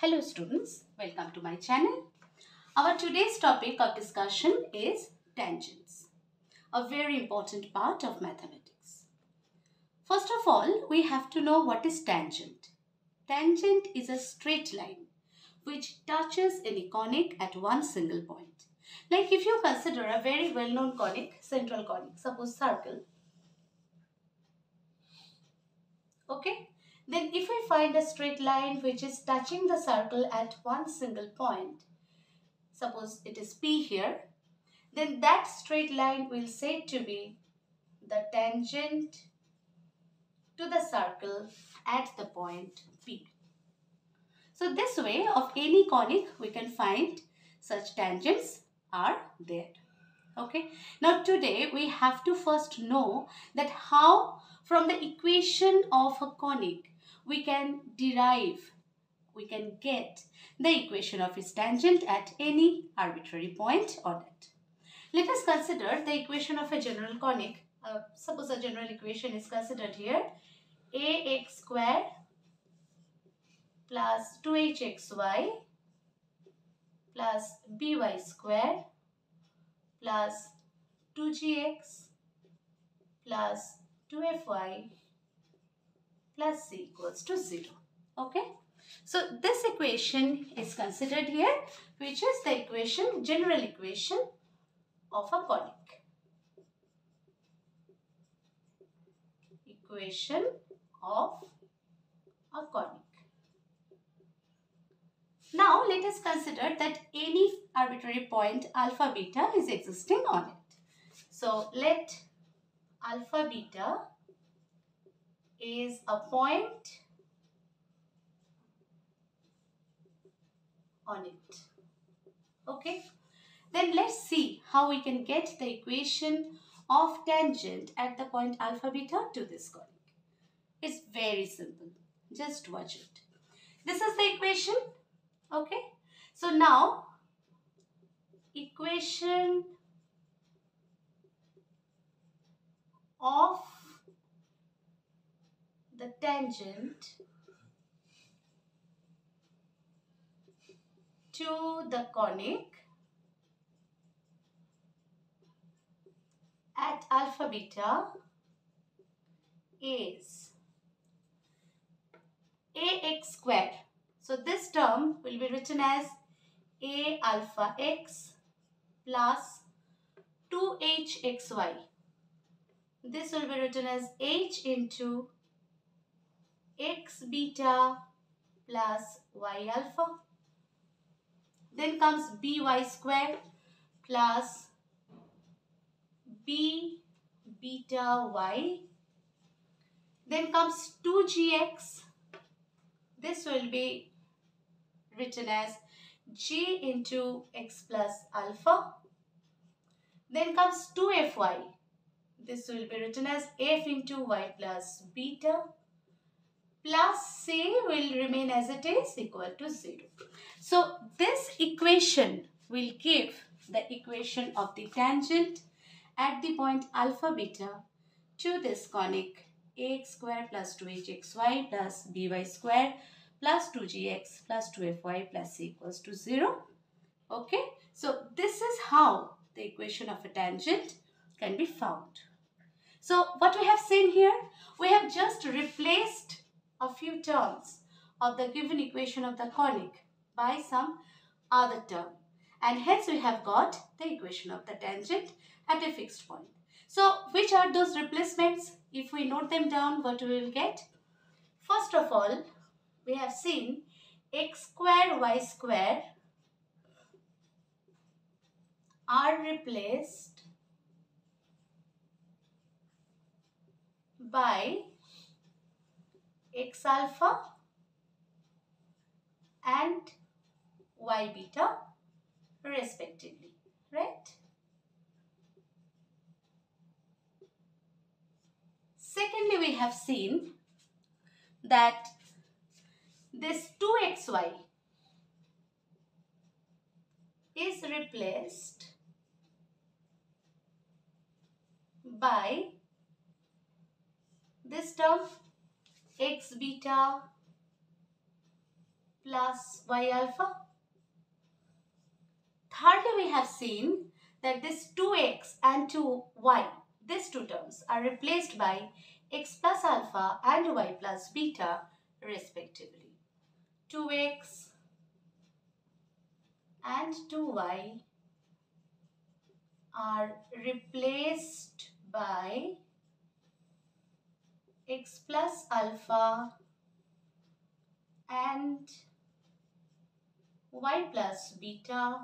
Hello students, welcome to my channel. Our today's topic of discussion is tangents, a very important part of mathematics. First of all, we have to know what is tangent. Tangent is a straight line which touches any conic at one single point. Like if you consider a very well-known conic, central conic, suppose circle. Okay, then if we find a straight line which is touching the circle at one single point, suppose it is P here, then that straight line will say to be the tangent to the circle at the point P. So this way of any conic we can find such tangents are there. Okay. Now today we have to first know that how from the equation of a conic we can derive, we can get the equation of its tangent at any arbitrary point on it. Let us consider the equation of a general conic. Uh, suppose a general equation is considered here. ax square plus 2hxy plus by square plus 2gx plus 2fy plus c equals to 0. Okay. So this equation is considered here which is the equation, general equation of a conic. Equation of a conic. Now let us consider that any arbitrary point alpha beta is existing on it. So let alpha beta is a point on it. Okay. Then let's see how we can get the equation of tangent at the point alpha beta to this conic. It's very simple. Just watch it. This is the equation. Okay. So now equation of the tangent to the conic at alpha beta is ax square. So this term will be written as a alpha x plus 2hxy. This will be written as h into x beta plus y alpha. Then comes by square plus b beta y. Then comes 2gx. This will be written as g into x plus alpha. Then comes 2fy. This will be written as f into y plus beta plus c will remain as it is equal to 0. So this equation will give the equation of the tangent at the point alpha beta to this conic ax square plus 2hxy plus by square plus 2gx plus 2fy plus c equals to 0. Okay. So this is how the equation of a tangent can be found. So what we have seen here, we have just replaced a few terms of the given equation of the conic by some other term. And hence we have got the equation of the tangent at a fixed point. So which are those replacements? If we note them down, what we will get? First of all, we have seen x square y square are replaced by x alpha and y beta respectively, right? Secondly, we have seen that this 2xy is replaced by this term x beta plus y alpha. Thirdly, we have seen that this 2x and 2y, these two terms are replaced by x plus alpha and y plus beta respectively. 2x and 2y are replaced by x plus alpha and y plus beta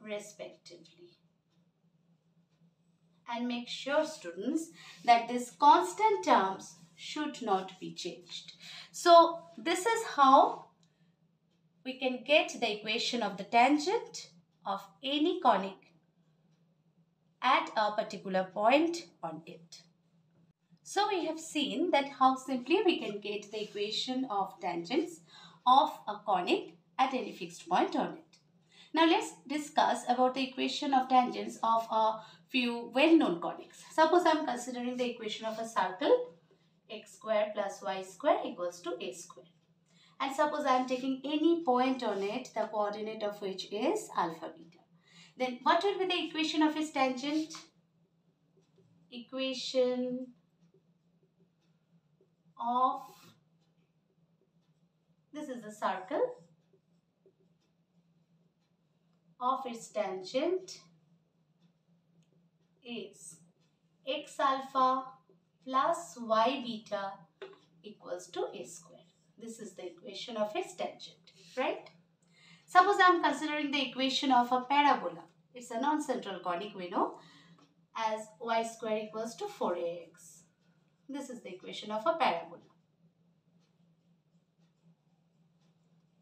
respectively. And make sure students that these constant terms should not be changed. So this is how we can get the equation of the tangent of any conic at a particular point on it. So we have seen that how simply we can get the equation of tangents of a conic at any fixed point on it. Now let's discuss about the equation of tangents of a few well-known conics. Suppose I am considering the equation of a circle x square plus y square equals to a square. And suppose I am taking any point on it, the coordinate of which is alpha beta. Then what will be the equation of its tangent? Equation of this is the circle of its tangent is x alpha plus y beta equals to a square. This is the equation of its tangent, right? Suppose I am considering the equation of a parabola. It's a non-central conic we know as y square equals to 4ax. This is the equation of a parabola.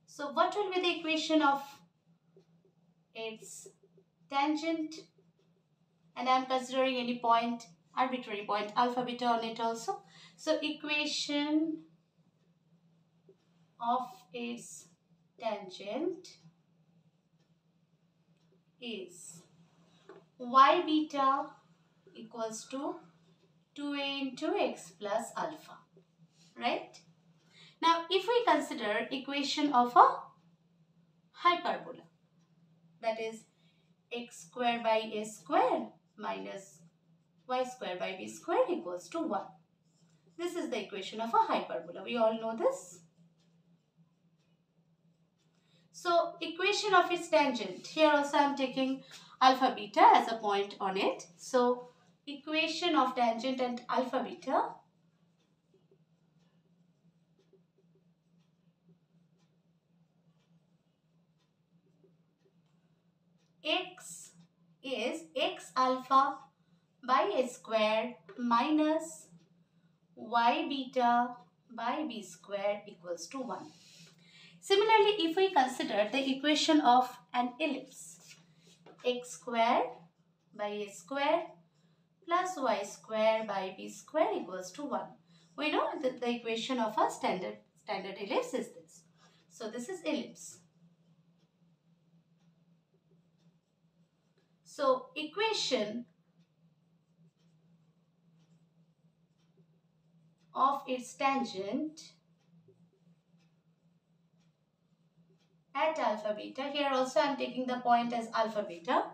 So what will be the equation of its tangent? And I am considering any point, arbitrary point, alpha beta on it also. So equation of its tangent is y beta equals to 2a into x plus alpha. Right? Now, if we consider equation of a hyperbola, that is x square by a square minus y square by b square equals to 1. This is the equation of a hyperbola. We all know this. So, equation of its tangent. Here also I am taking alpha beta as a point on it. So, equation of tangent and alpha beta x is x alpha by a square minus y beta by b square equals to 1. Similarly, if we consider the equation of an ellipse, x square by a square plus y square by b square equals to 1. We know that the equation of a standard, standard ellipse is this. So this is ellipse. So equation of its tangent at alpha beta, here also I am taking the point as alpha beta,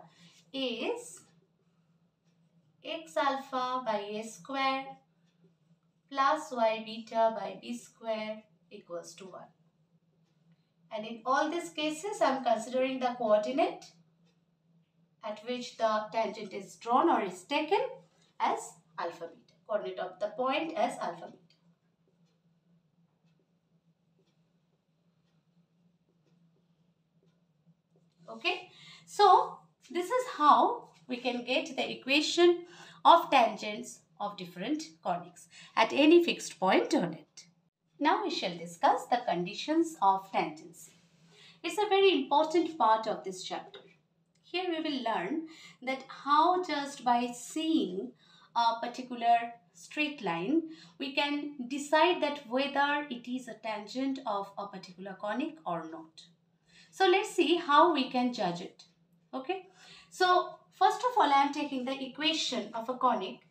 is x alpha by a square plus y beta by b square equals to 1. And in all these cases, I am considering the coordinate at which the tangent is drawn or is taken as alpha beta. Coordinate of the point as alpha beta. Okay. So, this is how we can get the equation of tangents of different conics at any fixed point on it. Now we shall discuss the conditions of tangency. It's a very important part of this chapter. Here we will learn that how just by seeing a particular straight line, we can decide that whether it is a tangent of a particular conic or not. So let's see how we can judge it. Okay. So First of all, I am taking the equation of a conic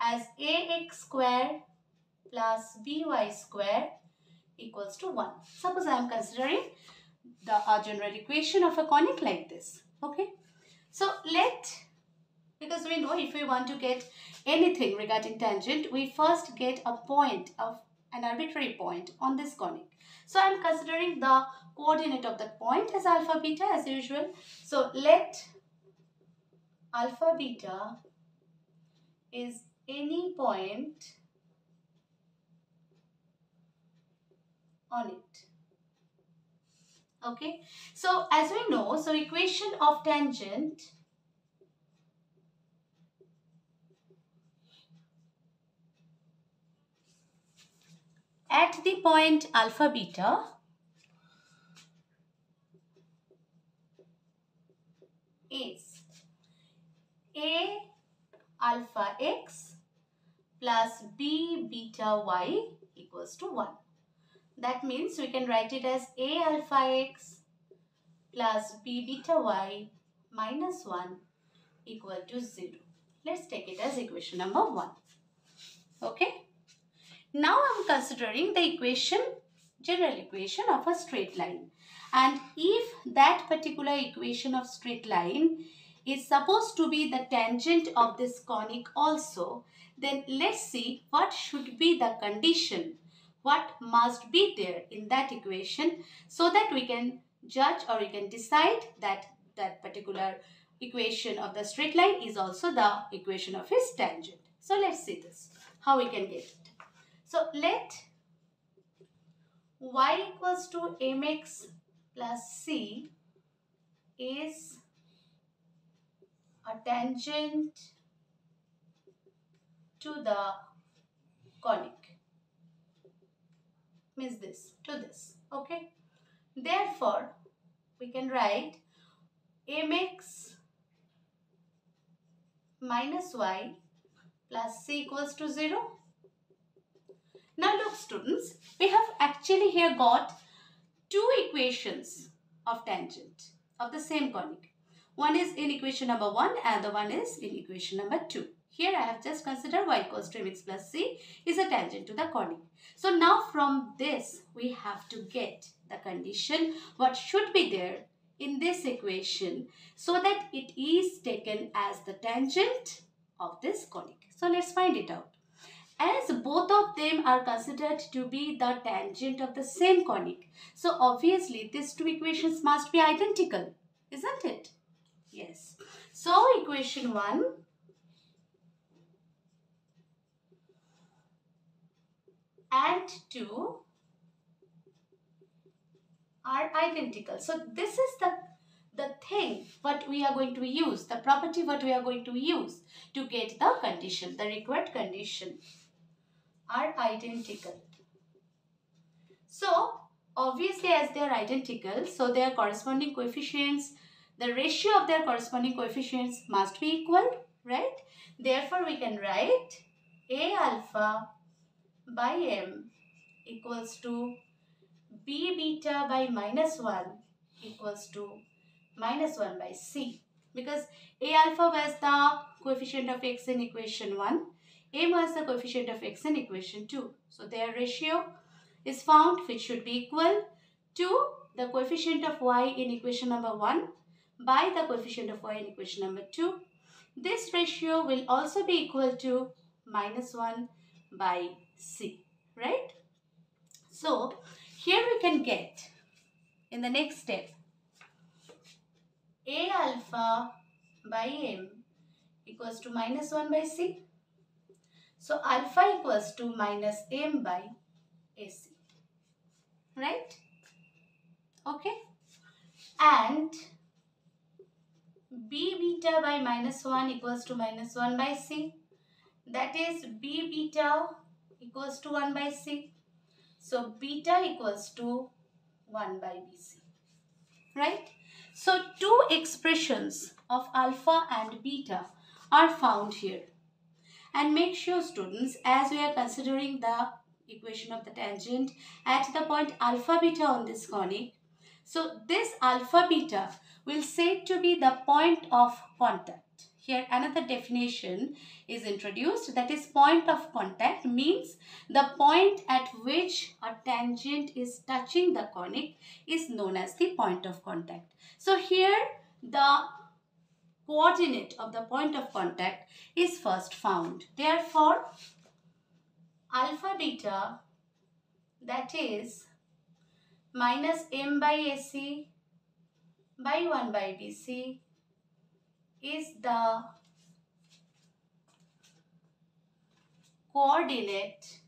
as ax square plus by square equals to 1. Suppose I am considering the general equation of a conic like this. Okay. So let, because we know if we want to get anything regarding tangent, we first get a point of an arbitrary point on this conic. So I am considering the coordinate of that point as alpha beta as usual. So let alpha beta is any point on it. Okay, so as we know, so equation of tangent at the point alpha beta is alpha x plus b beta y equals to 1. That means we can write it as a alpha x plus b beta y minus 1 equal to 0. Let's take it as equation number 1. Okay. Now I am considering the equation, general equation of a straight line. And if that particular equation of straight line is supposed to be the tangent of this conic also, then let's see what should be the condition what must be there in that equation so that we can judge or we can decide that that particular equation of the straight line is also the equation of its tangent. So let's see this, how we can get it. So let y equals to mx plus c is a tangent to the conic. Means this to this okay? Therefore we can write mx minus y plus c equals to 0 now look students we have actually here got two equations of tangent of the same conic one is in equation number 1 and the one is in equation number 2 here I have just considered y equals to mx plus c is a tangent to the conic. So now from this we have to get the condition what should be there in this equation so that it is taken as the tangent of this conic. So let's find it out. As both of them are considered to be the tangent of the same conic, so obviously these two equations must be identical, isn't it? Yes. So equation 1 and 2 are identical. So this is the the thing what we are going to use, the property what we are going to use to get the condition, the required condition are identical. So obviously as they are identical, so their corresponding coefficients, the ratio of their corresponding coefficients must be equal, right? Therefore we can write A alpha by m equals to b beta by minus 1 equals to minus 1 by c because a alpha was the coefficient of x in equation 1 m was the coefficient of x in equation 2 so their ratio is found which should be equal to the coefficient of y in equation number 1 by the coefficient of y in equation number 2 this ratio will also be equal to minus 1 by C, right? So, here we can get in the next step A alpha by M equals to minus 1 by C. So, alpha equals to minus M by AC, right? Okay. And B beta by minus 1 equals to minus 1 by C. That is B beta equals to 1 by c. So beta equals to 1 by bc. Right? So two expressions of alpha and beta are found here. And make sure students as we are considering the equation of the tangent at the point alpha beta on this conic. So this alpha beta will said to be the point of contact here another definition is introduced that is point of contact means the point at which a tangent is touching the conic is known as the point of contact. So here the coordinate of the point of contact is first found. Therefore, alpha beta that is minus m by AC by 1 by BC is the coordinate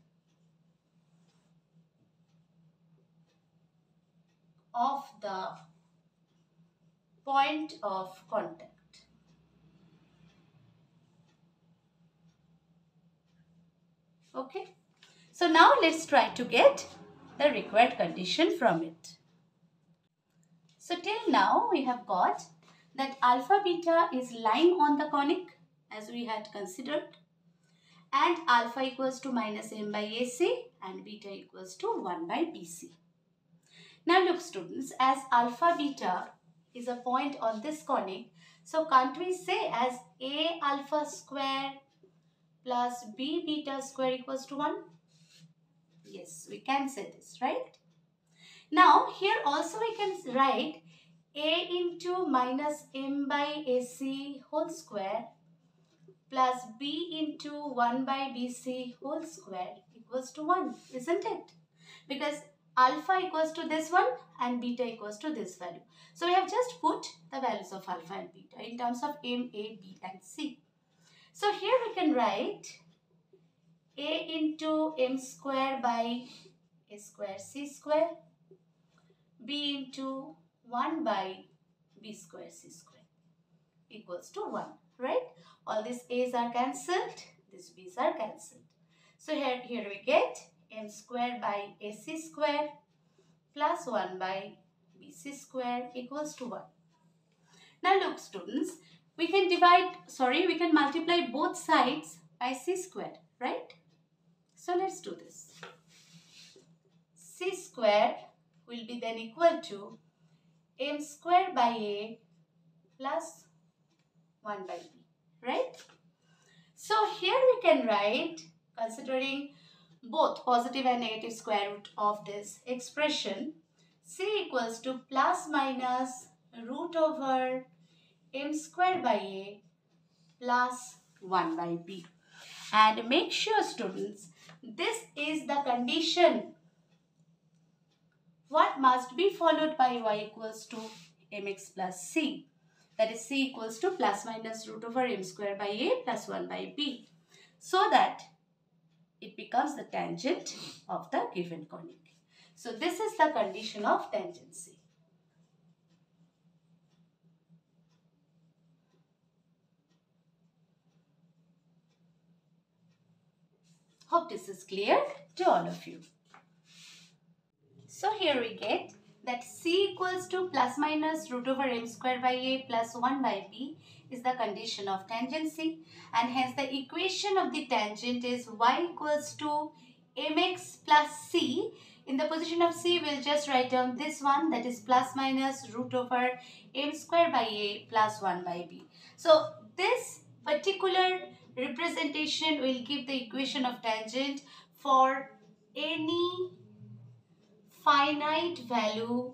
of the point of contact. Okay. So now let's try to get the required condition from it. So till now we have got that alpha beta is lying on the conic as we had considered and alpha equals to minus m by AC and beta equals to 1 by BC. Now look students as alpha beta is a point on this conic so can't we say as A alpha square plus B beta square equals to 1? Yes, we can say this, right? Now, here also we can write A into minus m by AC whole square plus B into 1 by BC whole square equals to 1, isn't it? Because alpha equals to this one and beta equals to this value. So, we have just put the values of alpha and beta in terms of m, a, b and c. So, here we can write a into m square by a square c square. B into 1 by b square c square equals to 1 right? All these a's are cancelled. These b's are cancelled. So here here we get m square by ac square plus 1 by bc square equals to 1 now look students we can divide sorry we can multiply both sides by c square right so let's do this. C square will be then equal to m square by a plus 1 by b, right? So here we can write, considering both positive and negative square root of this expression, c equals to plus minus root over m square by a plus 1 by b. And make sure students this is the condition. What must be followed by y equals to mx plus c. That is c equals to plus minus root over m square by a plus 1 by b. So that it becomes the tangent of the given conic. So this is the condition of tangency. Hope this is clear to all of you. So here we get that c equals to plus minus root over m square by a plus 1 by b is the condition of tangency and hence the equation of the tangent is y equals to mx plus c. In the position of c, we'll just write down this one that is plus minus root over m square by a plus 1 by b. So this particular representation will give the equation of tangent for any finite value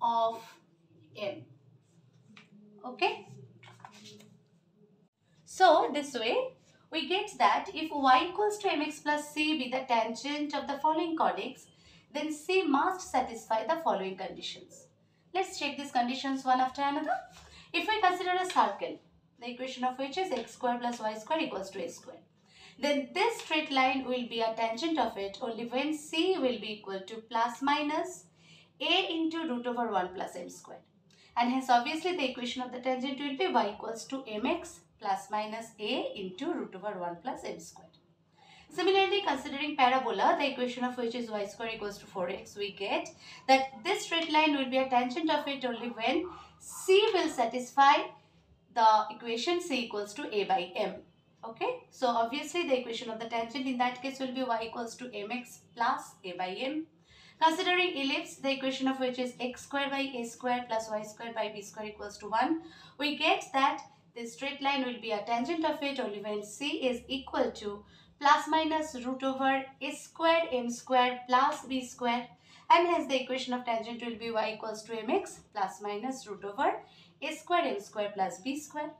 of m. Okay. So this way we get that if y equals to mx plus c be the tangent of the following conics then c must satisfy the following conditions. Let's check these conditions one after another. If we consider a circle the equation of which is x square plus y square equals to a square. Then this straight line will be a tangent of it only when c will be equal to plus minus a into root over 1 plus m square. And hence obviously the equation of the tangent will be y equals to mx plus minus a into root over 1 plus m square. Similarly, considering parabola, the equation of which is y square equals to 4x, we get that this straight line will be a tangent of it only when c will satisfy the equation c equals to a by m. Okay, so obviously the equation of the tangent in that case will be y equals to mx plus a by m. Considering ellipse, the equation of which is x square by a square plus y square by b square equals to 1, we get that the straight line will be a tangent of it only when c is equal to plus minus root over a square m square plus b square and hence the equation of tangent will be y equals to mx plus minus root over a square m square plus b square.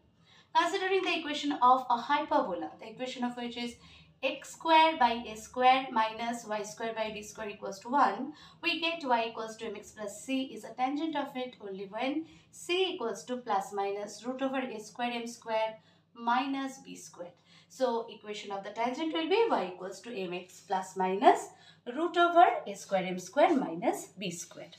Considering the equation of a hyperbola, the equation of which is x square by a square minus y square by b square equals to 1, we get y equals to mx plus c is a tangent of it only when c equals to plus minus root over a square m square minus b square. So equation of the tangent will be y equals to mx plus minus root over a square m square minus b square.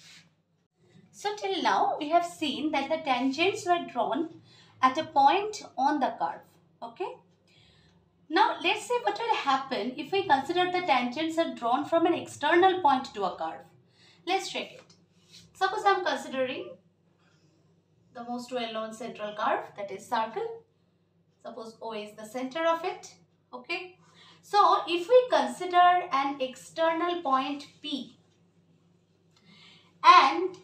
So till now we have seen that the tangents were drawn at a point on the curve. Okay. Now let's see what will happen if we consider the tangents are drawn from an external point to a curve. Let's check it. Suppose I am considering the most well-known central curve that is circle. Suppose O is the center of it. Okay. So if we consider an external point P and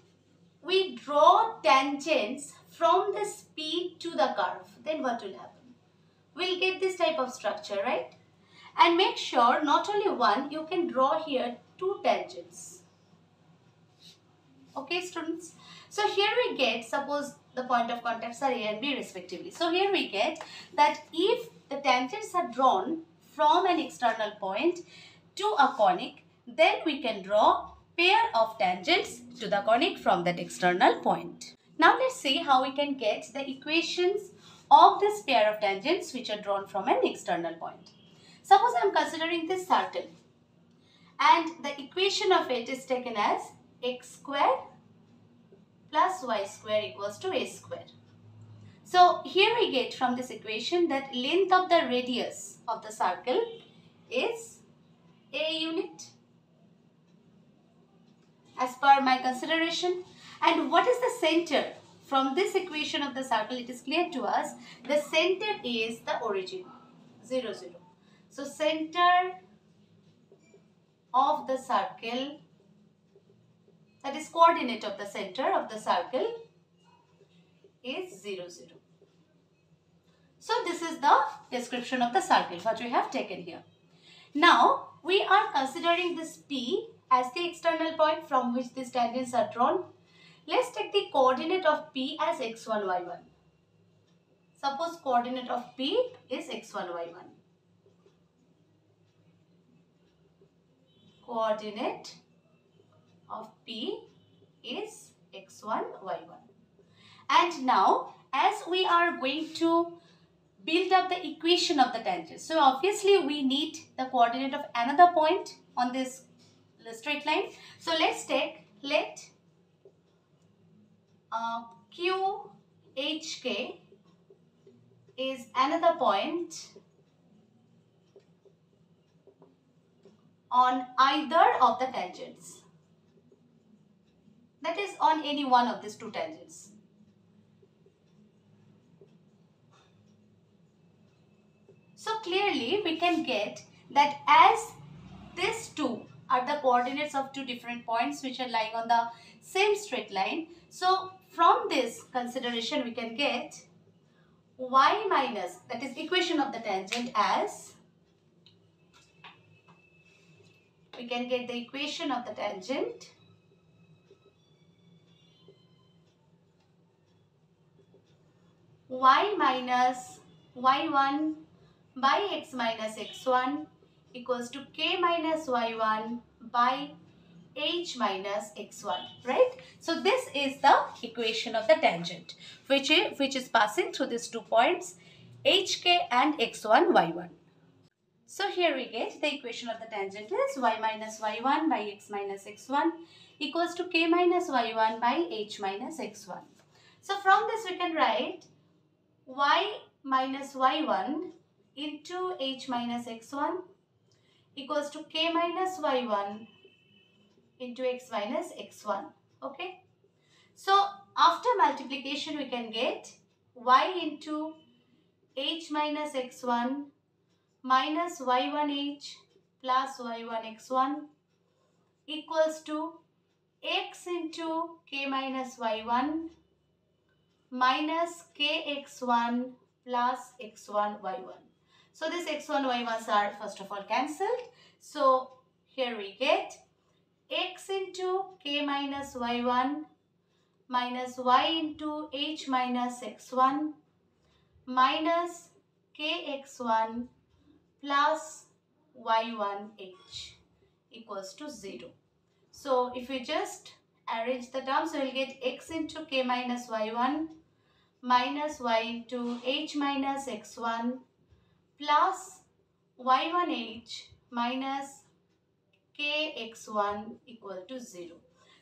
we draw tangents from the speed to the curve, then what will happen? we'll get this type of structure, right? And make sure not only one, you can draw here two tangents. Okay, students? So here we get, suppose the point of contacts are A and B respectively. So here we get that if the tangents are drawn from an external point to a conic, then we can draw pair of tangents to the conic from that external point. Now let's see how we can get the equations of this pair of tangents which are drawn from an external point. Suppose I am considering this circle and the equation of it is taken as x square plus y square equals to a square. So here we get from this equation that length of the radius of the circle is a unit as per my consideration and what is the center from this equation of the circle, it is clear to us the center is the origin, 0, 0. So, center of the circle, that is coordinate of the center of the circle is 0, 0. So, this is the description of the circle what we have taken here. Now, we are considering this P as the external point from which these tangents are drawn Let's take the coordinate of P as x1, y1. Suppose coordinate of P is x1, y1. Coordinate of P is x1, y1. And now, as we are going to build up the equation of the tangent. So, obviously, we need the coordinate of another point on this straight line. So, let's take, let uh, QHK is another point on either of the tangents. That is on any one of these two tangents. So clearly we can get that as these two are the coordinates of two different points which are lying on the same straight line. So from this consideration we can get y minus that is equation of the tangent as we can get the equation of the tangent y minus y1 by x minus x1 equals to k minus y1 by h minus x1 right? So this is the equation of the tangent which is which is passing through these two points hk and x1 y1 so here we get the equation of the tangent is y minus y1 by x minus x1 equals to k minus y1 by h minus x1 so from this we can write y minus y1 into h minus x1 equals to k minus y1 into x minus x1. Okay. So after multiplication we can get y into h minus x1 minus y1h plus y1x1 equals to x into k minus y1 minus kx1 plus x1 y1. So this x1 y1s are first of all cancelled. So here we get x into k minus y1 minus y into h minus x1 minus kx1 plus y1h equals to 0. So if we just arrange the terms, we will get x into k minus y1 minus y into h minus x1 plus y1h minus kx1 equal to 0.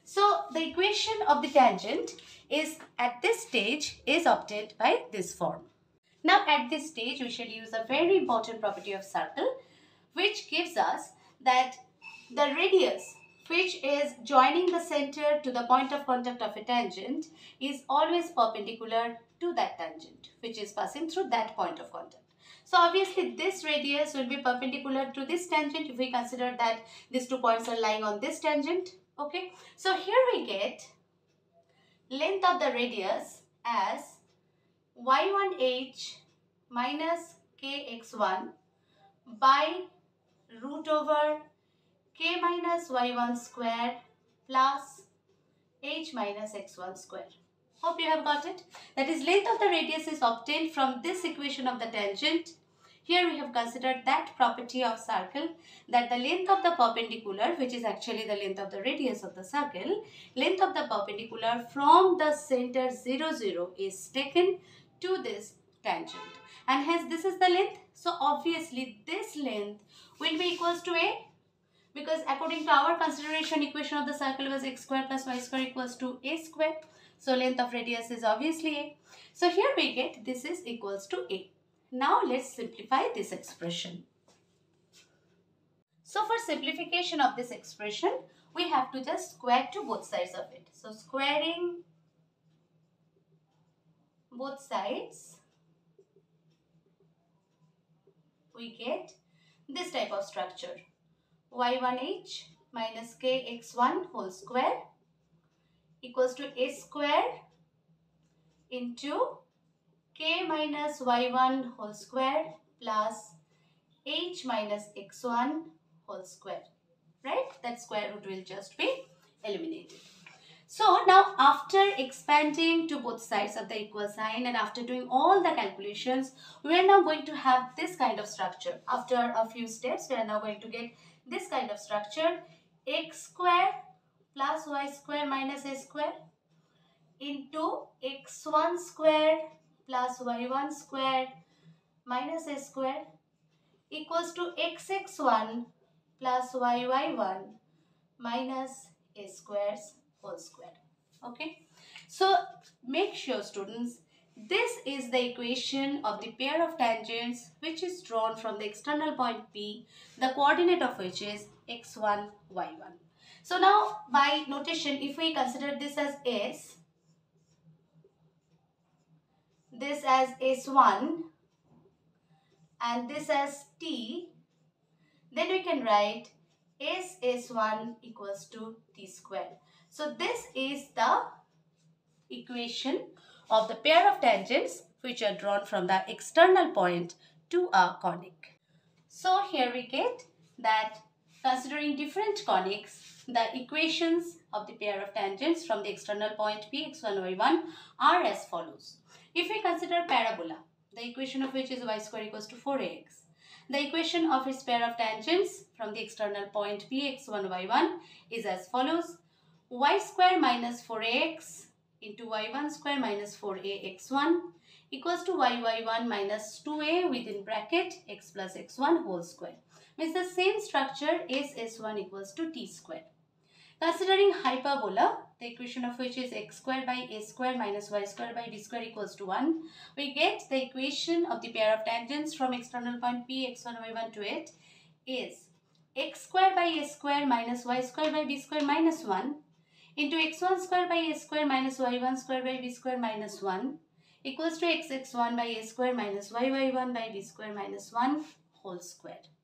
So the equation of the tangent is at this stage is obtained by this form. Now at this stage we shall use a very important property of circle which gives us that the radius which is joining the center to the point of contact of a tangent is always perpendicular to that tangent which is passing through that point of contact. So obviously this radius will be perpendicular to this tangent if we consider that these two points are lying on this tangent. Okay. So here we get length of the radius as y1h minus kx1 by root over k minus y1 square plus h minus x1 square. Hope you have got it. That is length of the radius is obtained from this equation of the tangent. Here we have considered that property of circle that the length of the perpendicular which is actually the length of the radius of the circle length of the perpendicular from the center 0 0 is taken to this tangent and hence this is the length. So obviously this length will be equals to a because according to our consideration equation of the circle was x square plus y square equals to a square. So length of radius is obviously a. So here we get this is equals to a. Now let's simplify this expression. So for simplification of this expression, we have to just square to both sides of it. So squaring both sides, we get this type of structure y1h minus kx1 whole square equals to a square into k minus y1 whole square plus h minus x1 whole square. Right? That square root will just be eliminated. So now after expanding to both sides of the equal sign and after doing all the calculations, we are now going to have this kind of structure. After a few steps, we are now going to get this kind of structure x square plus y square minus a square into x1 square plus y1 square minus a square equals to xx1 plus yy1 minus a squares whole square. Okay. So make sure students this is the equation of the pair of tangents which is drawn from the external point P, the coordinate of which is x1, y1. So now by notation, if we consider this as S, this as S1 and this as T, then we can write S S1 equals to T square. So this is the equation of the pair of tangents which are drawn from the external point to a conic. So here we get that considering different conics, the equations of the pair of tangents from the external point P x1 y1 are as follows. If we consider parabola, the equation of which is y square equals to 4ax. The equation of its pair of tangents from the external point P x1 y1 is as follows. y square minus 4ax into y1 square minus 4a x1 equals to yy1 minus 2a within bracket x plus x1 whole square. Means the same structure is s1 equals to t square. Considering hyperbola, the equation of which is x square by a square minus y square by b square equals to 1, we get the equation of the pair of tangents from external point p x1 y1 to it is x square by a square minus y square by b square minus 1 into x1 square by a square minus y1 square by b square minus 1 equals to xx1 by a square minus yy1 by b square minus 1 whole square.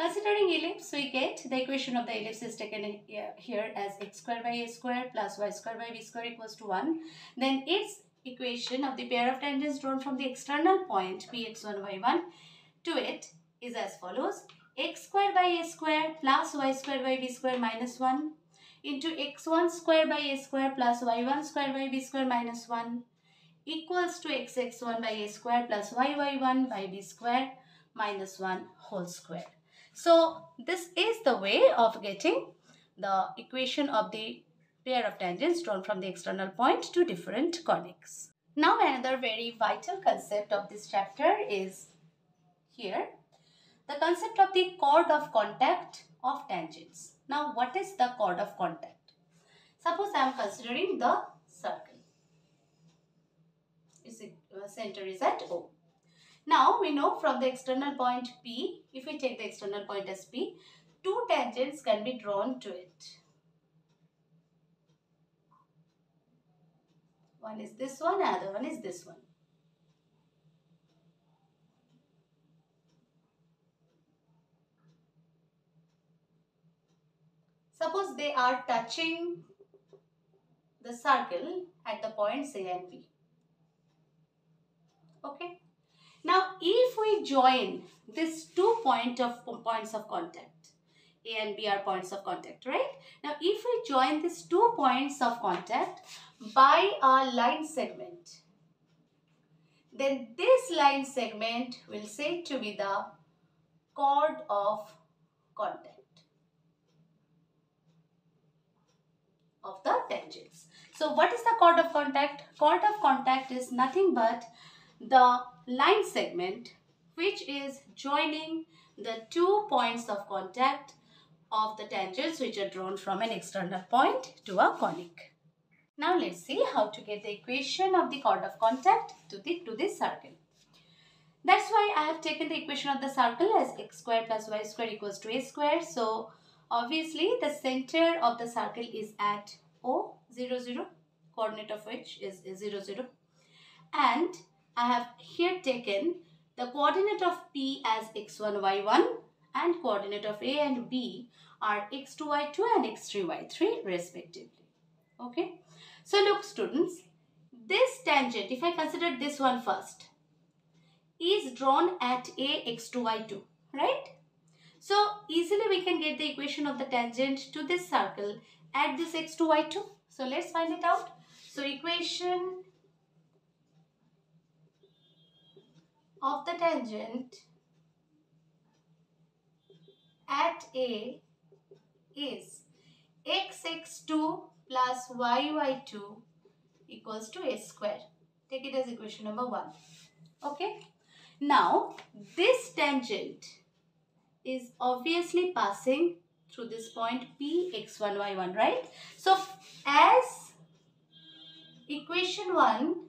Considering ellipse, we get the equation of the ellipse is taken here as x square by a square plus y square by b square equals to 1. Then its equation of the pair of tangents drawn from the external point px1, y1 to it is as follows. x square by a square plus y square by b square minus 1 into x1 square by a square plus y1 square by b square minus 1 equals to xx1 by a square plus yy1 by b square minus 1 whole square. So this is the way of getting the equation of the pair of tangents drawn from the external point to different conics. Now another very vital concept of this chapter is here. The concept of the chord of contact of tangents. Now what is the chord of contact? Suppose I am considering the circle. Is it, uh, center is at O. Now we know from the external point P, if we take the external point as P, two tangents can be drawn to it. One is this one, other one is this one. Suppose they are touching the circle at the points A and B. Okay. Now, if we join these two point of points of contact, A and B are points of contact, right? Now, if we join these two points of contact by a line segment, then this line segment will say to be the chord of contact of the tangents. So, what is the chord of contact? Chord of contact is nothing but the line segment which is joining the two points of contact of the tangents which are drawn from an external point to a conic. Now let's see how to get the equation of the chord of contact to, the, to this circle. That's why I have taken the equation of the circle as x square plus y square equals to a square. So obviously the center of the circle is at O 0 0 coordinate of which is 0 0 and I have here taken the coordinate of P as x1, y1 and coordinate of A and B are x2, y2 and x3, y3 respectively. Okay. So look students, this tangent, if I consider this one first, is drawn at A x2, y2, right? So easily we can get the equation of the tangent to this circle at this x2, y2. So let's find it out. So equation of the tangent at A is xx2 plus yy2 equals to a square. Take it as equation number 1. Okay. Now, this tangent is obviously passing through this point P x1 y1, right? So, as equation 1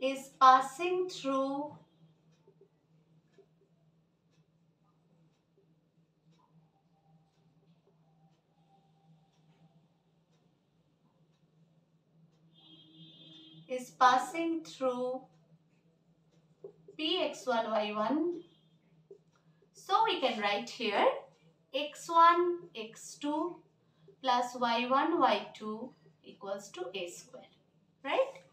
is passing through is passing through px1 y1 so we can write here x1 x2 plus y1 y2 equals to a square right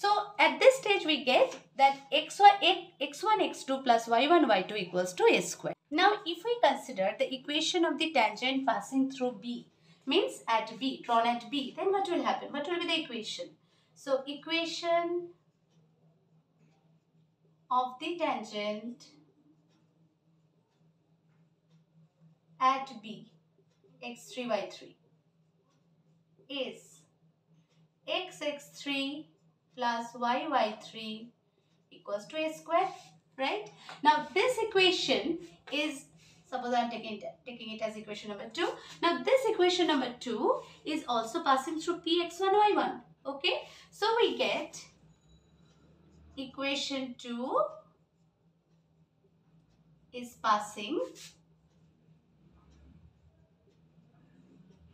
so at this stage we get that x1, x1, x2 plus y1, y2 equals to a square. Now if we consider the equation of the tangent passing through B means at B, drawn at B, then what will happen? What will be the equation? So equation of the tangent at B x3 y3 is x x3 plus yy3 equals to a square, right? Now this equation is, suppose I am taking, taking it as equation number 2. Now this equation number 2 is also passing through px1, y1, okay? So we get equation 2 is passing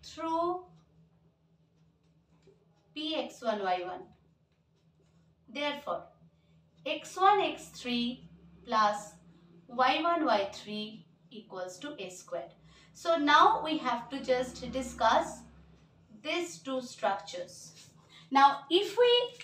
through px1, y1 Therefore, x1, x3 plus y1 y3 equals to a squared. So now we have to just discuss these two structures. Now if we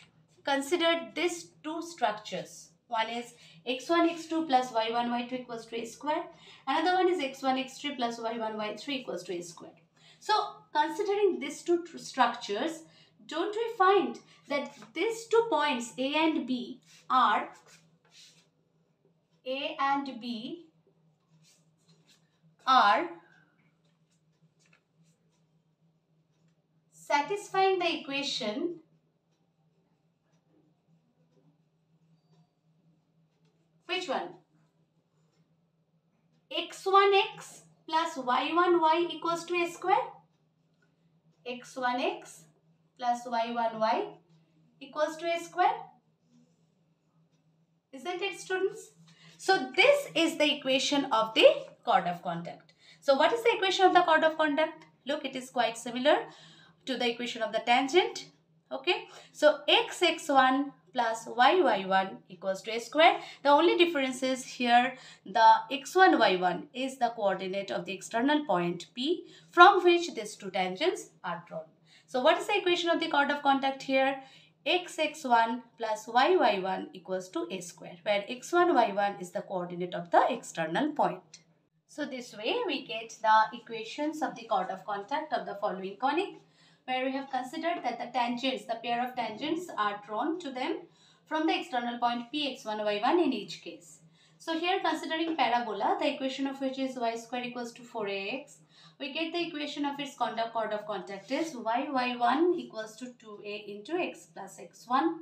consider these two structures, one is x1 x2 plus y1 y2 equals to a square, another one is x1 x3 plus y1 y3 equals to a square. So considering these two structures, don't we find that these two points A and B are A and B are satisfying the equation which one? X1x plus y1y equals to a square? X1x plus y1y equals to a square. Isn't it students? So this is the equation of the chord of contact. So what is the equation of the chord of contact? Look, it is quite similar to the equation of the tangent. Okay. So x x1 plus y y1 equals to a square. The only difference is here the x1 y1 is the coordinate of the external point P from which these two tangents are drawn. So what is the equation of the chord of contact here? xx1 plus yy1 equals to a square where x1 y1 is the coordinate of the external point. So this way we get the equations of the chord of contact of the following conic where we have considered that the tangents, the pair of tangents are drawn to them from the external point px1 y1 in each case. So here considering parabola, the equation of which is y square equals to 4ax we get the equation of its contact chord of contact is y y1 equals to 2a into x plus x1.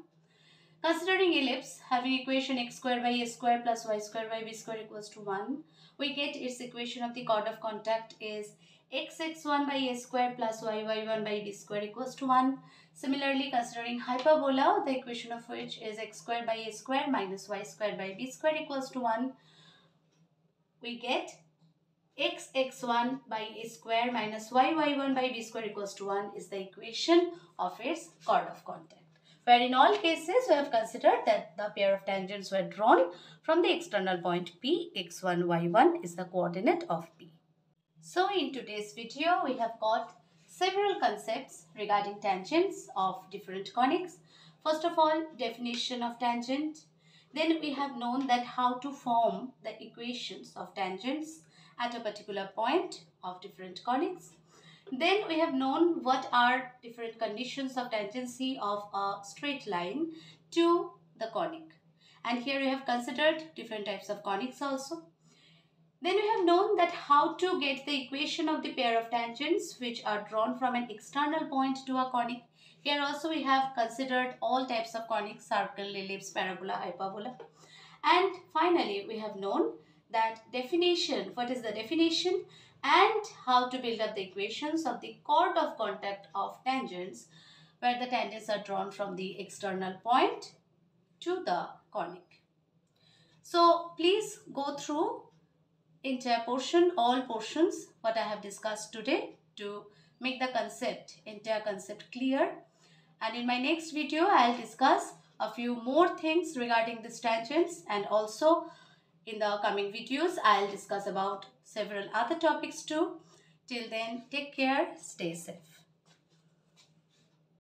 Considering ellipse having equation x square by a square plus y square by b square equals to 1, we get its equation of the chord of contact is x x1 by a square plus y y1 by b square equals to 1. Similarly, considering hyperbola, the equation of which is x square by a square minus y square by b square equals to 1, we get x x1 by a square minus y y1 by b square equals to 1 is the equation of its chord of contact. Where in all cases we have considered that the pair of tangents were drawn from the external point P, x1, y1 is the coordinate of P. So in today's video we have got several concepts regarding tangents of different conics. First of all, definition of tangent. Then we have known that how to form the equations of tangents at a particular point of different conics. Then we have known what are different conditions of tangency of a straight line to the conic. And here we have considered different types of conics also. Then we have known that how to get the equation of the pair of tangents which are drawn from an external point to a conic. Here also we have considered all types of conics, circle, ellipse, parabola, hyperbola. And finally we have known that definition, what is the definition and how to build up the equations of the chord of contact of tangents where the tangents are drawn from the external point to the conic. So please go through entire portion, all portions what I have discussed today to make the concept, entire concept clear. And in my next video, I'll discuss a few more things regarding these tangents and also in the coming videos, I'll discuss about several other topics too. Till then, take care, stay safe.